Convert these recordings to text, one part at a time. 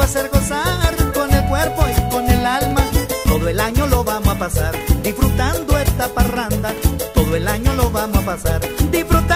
vengo a hacer gozar con el cuerpo y con el alma. Todo el año lo vamos a pasar disfrutando esta parranda. Todo el año lo vamos a pasar disfrutando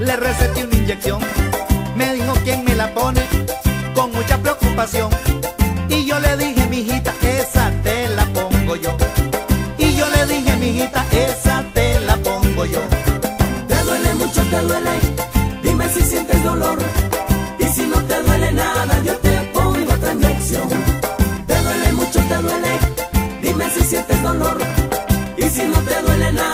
le receté una inyección. Me dijo quién me la pone con mucha preocupación. Y yo le dije, mijita, esa te la pongo yo. Y yo le dije, mijita, esa te la pongo yo. Te duele mucho, te duele. Dime si sientes dolor. Y si no te duele nada, yo te pongo otra inyección. Te duele mucho, te duele. Dime si sientes dolor. Y si no te duele nada.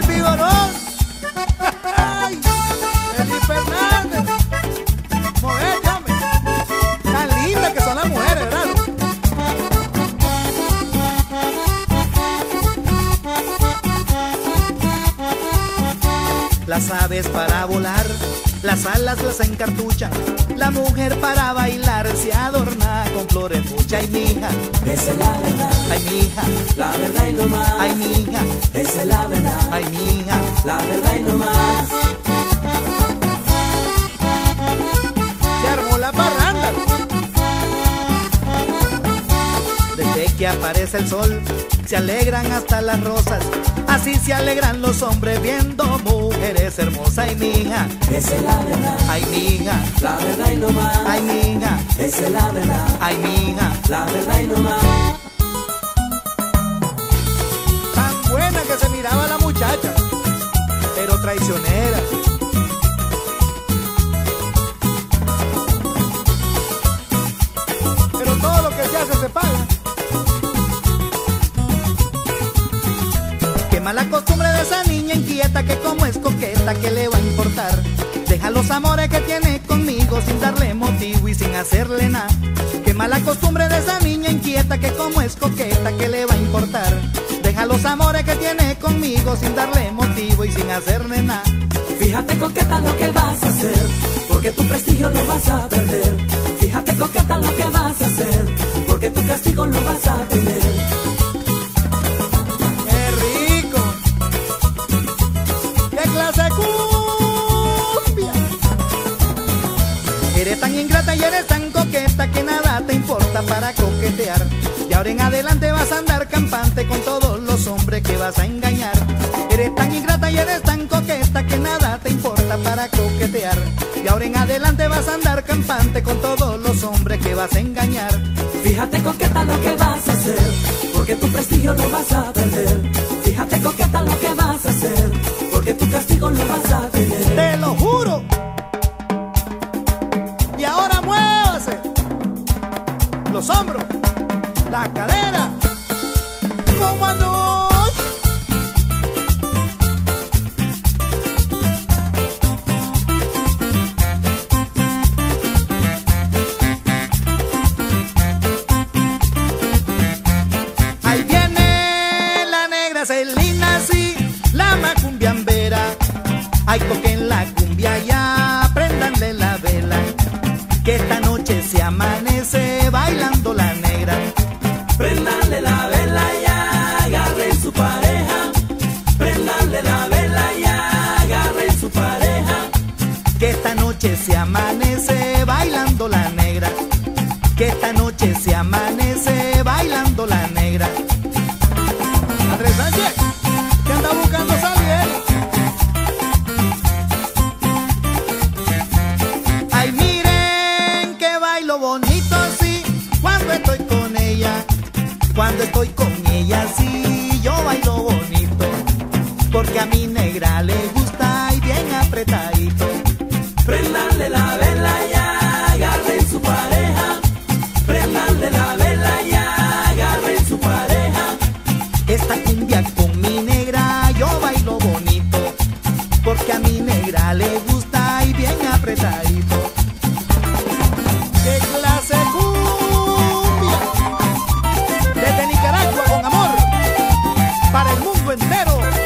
Las aves para volar, las alas las encartuchan. La mujer para bailar se adorna con flores mucha. y mija, esa es la verdad. Ay, mija, la verdad y no más. Ay, mija, esa es la verdad. Ay, mija, la verdad y no más. Se armó la parranda. Aparece el sol, se alegran hasta las rosas. Así se alegran los hombres viendo mujeres hermosas. Ay, mija, esa es la verdad. Ay, mija, la verdad y no más. Ay, mija, esa es la verdad. Ay, mija, la verdad y no más. Tan buena que se miraba la muchacha, pero traicionera. Pero todo lo que se hace se paga. Mala costumbre de esa niña inquieta que como es coqueta, que le va a importar? Deja los amores que tiene conmigo sin darle motivo y sin hacerle nada. Qué mala costumbre de esa niña inquieta que como es coqueta, que le va a importar? Deja los amores que tiene conmigo sin darle motivo y sin hacerle nada. Fíjate coqueta lo que vas a hacer, porque tu prestigio lo vas a perder. Fíjate coqueta lo que ingrata y eres tan coqueta que nada te importa para coquetear. Y ahora en adelante vas a andar campante con todos los hombres que vas a engañar. Eres tan ingrata y eres tan coqueta que nada te importa para coquetear. Y ahora en adelante vas a andar campante con todos los hombres que vas a engañar. Fíjate coqueta lo que vas a hacer, porque tu prestigio lo vas a perder. Fíjate coqueta la cadera. ¡Vámonos! Ahí viene la negra Celina, sí, la macumbiambera. Hay coquen la cumbia ya, prendanle la vela, que esta noche se amanece. Se amanece bailando la negra. Que esta noche se amanece bailando la negra. Andrés Sánchez, que anda buscando salir. Ay, miren que bailo bonito sí, cuando estoy con ella. Cuando estoy con ella sí, yo bailo bonito. Porque a mi negra le gusta y bien apretadito. porque a mi negra le gusta y bien apretadito. ¡Qué clase cumbia! Desde Nicaragua con amor, para el mundo entero.